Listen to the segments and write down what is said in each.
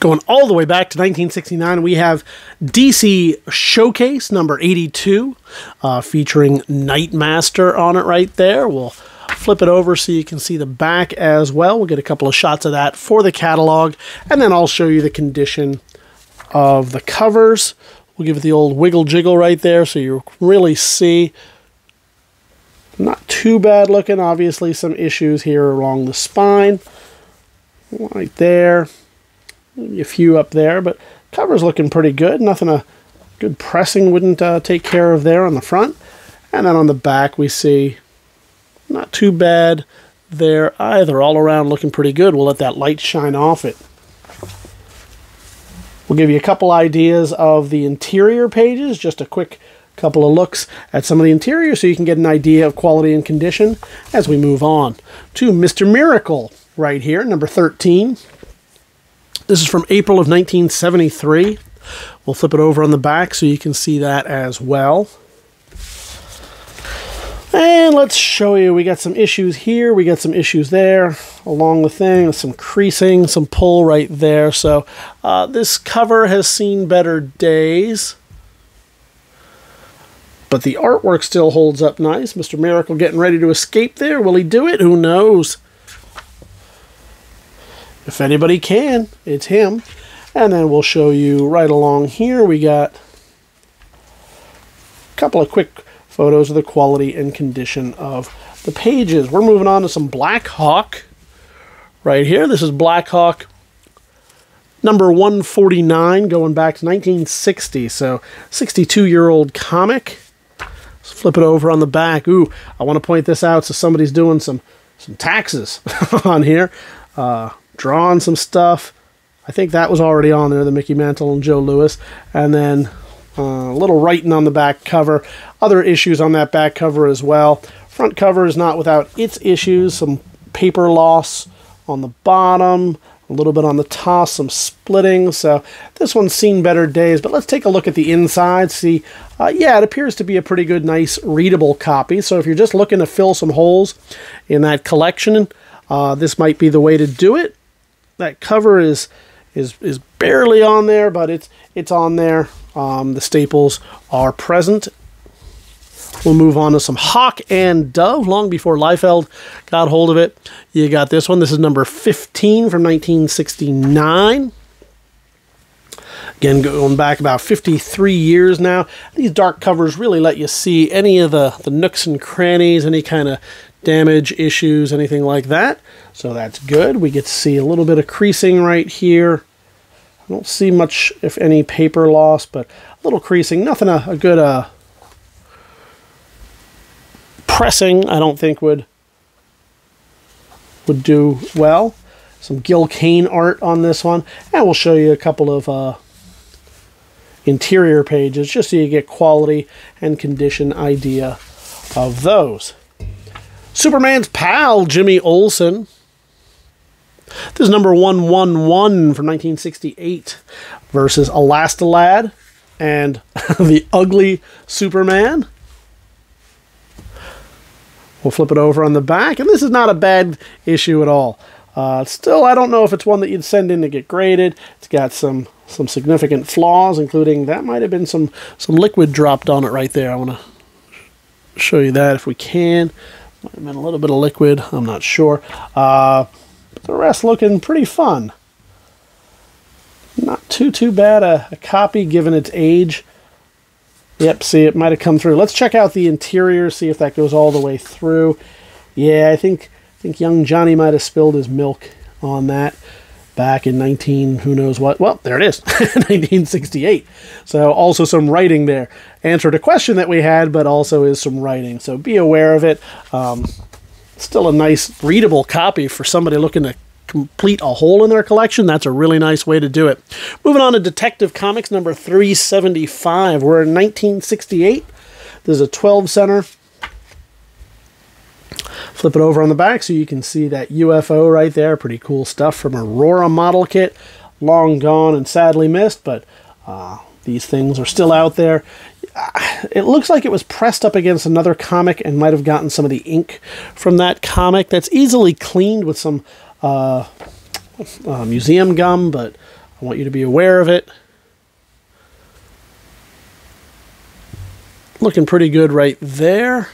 Going all the way back to 1969, we have DC Showcase number 82, uh, featuring Nightmaster on it right there. We'll flip it over so you can see the back as well. We'll get a couple of shots of that for the catalog, and then I'll show you the condition of the covers. We'll give it the old wiggle jiggle right there so you really see. Not too bad looking. Obviously, some issues here along the spine. Right there a few up there, but cover's looking pretty good. Nothing a good pressing wouldn't uh, take care of there on the front. And then on the back, we see not too bad there either. All around looking pretty good. We'll let that light shine off it. We'll give you a couple ideas of the interior pages, just a quick couple of looks at some of the interior so you can get an idea of quality and condition as we move on to Mr. Miracle right here, number 13. This is from April of 1973. We'll flip it over on the back so you can see that as well. And let's show you, we got some issues here, we got some issues there along the thing, some creasing, some pull right there. So uh, this cover has seen better days. But the artwork still holds up nice. Mr. Miracle getting ready to escape there. Will he do it? Who knows? If anybody can, it's him. And then we'll show you right along here, we got a couple of quick photos of the quality and condition of the pages. We're moving on to some Blackhawk right here. This is Blackhawk number 149 going back to 1960. So 62 year old comic. Let's flip it over on the back. Ooh, I want to point this out so somebody's doing some some taxes on here. Uh, drawn some stuff. I think that was already on there, the Mickey Mantle and Joe Louis. And then uh, a little writing on the back cover. Other issues on that back cover as well. Front cover is not without its issues. Some paper loss on the bottom, a little bit on the top, some splitting. So this one's seen better days. But let's take a look at the inside. See, uh, yeah, it appears to be a pretty good, nice, readable copy. So if you're just looking to fill some holes in that collection, uh, this might be the way to do it that cover is is is barely on there, but it's it's on there. Um, the staples are present. We'll move on to some Hawk and Dove. Long before Liefeld got hold of it, you got this one. This is number 15 from 1969. Again, going back about 53 years now. These dark covers really let you see any of the, the nooks and crannies, any kind of damage issues, anything like that. So that's good. We get to see a little bit of creasing right here. I don't see much, if any, paper loss, but a little creasing. Nothing a, a good uh, pressing, I don't think would would do well. Some Gil Kane art on this one. And we'll show you a couple of uh, interior pages just so you get quality and condition idea of those. Superman's pal, Jimmy Olsen. This is number 111 from 1968 versus Elastalad and the ugly Superman. We'll flip it over on the back, and this is not a bad issue at all. Uh, still, I don't know if it's one that you'd send in to get graded. It's got some some significant flaws, including that might have been some some liquid dropped on it right there. I want to show you that if we can. Might have been a little bit of liquid. I'm not sure. Uh, the rest looking pretty fun. Not too, too bad a, a copy given its age. Yep, see, it might have come through. Let's check out the interior, see if that goes all the way through. Yeah, I think I think young Johnny might have spilled his milk on that back in 19 who knows what well there it is 1968 so also some writing there. Answered a question that we had but also is some writing. So be aware of it. Um, still a nice readable copy for somebody looking to complete a hole in their collection. That's a really nice way to do it. Moving on to detective comics number 375 we're in 1968 there's a 12 center Flip it over on the back so you can see that UFO right there. Pretty cool stuff from Aurora model kit. Long gone and sadly missed, but uh, these things are still out there. It looks like it was pressed up against another comic and might have gotten some of the ink from that comic. That's easily cleaned with some uh, uh, museum gum, but I want you to be aware of it. Looking pretty good right there.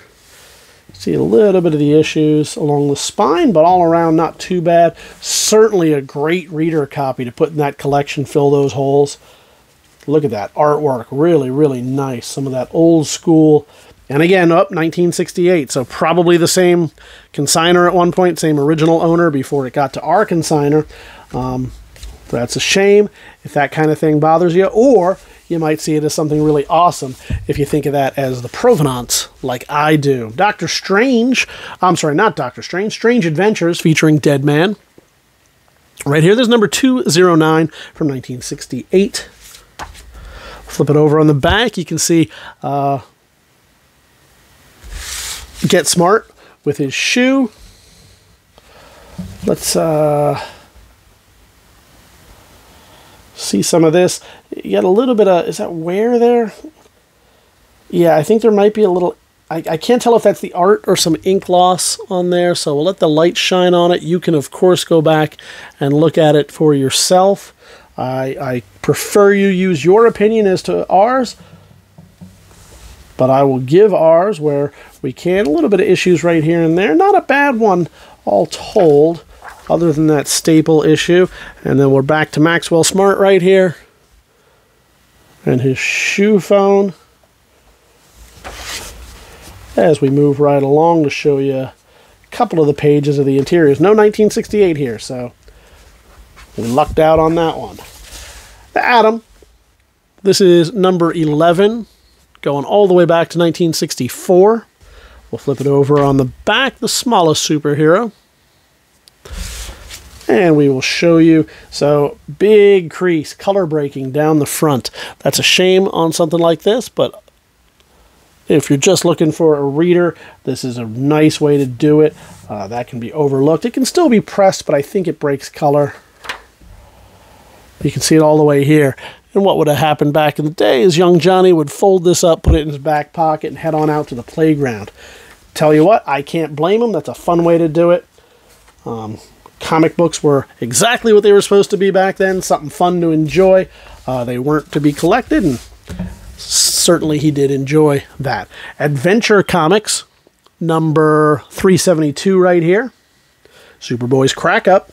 See a little bit of the issues along the spine, but all around not too bad. Certainly a great reader copy to put in that collection, fill those holes. Look at that artwork. Really, really nice. Some of that old school. And again, up 1968. So probably the same consigner at one point, same original owner before it got to our consigner. Um, that's a shame if that kind of thing bothers you. Or you might see it as something really awesome if you think of that as the provenance, like I do. Doctor Strange, I'm sorry, not Doctor Strange, Strange Adventures featuring Deadman. Right here, there's number 209 from 1968. Flip it over on the back, you can see uh, Get Smart with his shoe. Let's uh, see some of this. You got a little bit of, is that wear there? Yeah, I think there might be a little, I, I can't tell if that's the art or some ink loss on there, so we'll let the light shine on it. You can, of course, go back and look at it for yourself. I, I prefer you use your opinion as to ours, but I will give ours where we can. A little bit of issues right here and there. Not a bad one, all told other than that staple issue. And then we're back to Maxwell Smart right here. And his shoe phone. As we move right along to show you a couple of the pages of the interiors. No 1968 here, so we lucked out on that one. The Atom. This is number 11, going all the way back to 1964. We'll flip it over on the back, the smallest superhero and we will show you. So big crease, color breaking down the front. That's a shame on something like this, but if you're just looking for a reader, this is a nice way to do it. Uh, that can be overlooked. It can still be pressed, but I think it breaks color. You can see it all the way here. And what would have happened back in the day is young Johnny would fold this up, put it in his back pocket, and head on out to the playground. Tell you what, I can't blame him. That's a fun way to do it. Um, comic books were exactly what they were supposed to be back then something fun to enjoy. Uh, they weren't to be collected, and certainly he did enjoy that. Adventure Comics, number 372, right here. Superboy's Crack Up.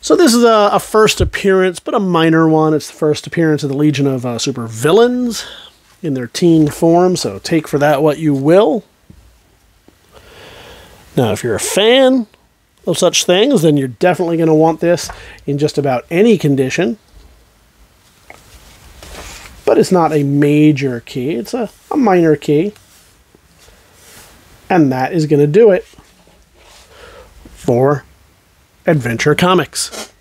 So this is a, a, first appearance, but a minor one. It's the first appearance of the Legion of uh, Super Villains in their teen form, so take for that what you will. Now, if you're a fan of such things, then you're definitely going to want this in just about any condition. But it's not a major key, it's a, a minor key. And that is going to do it for Adventure Comics.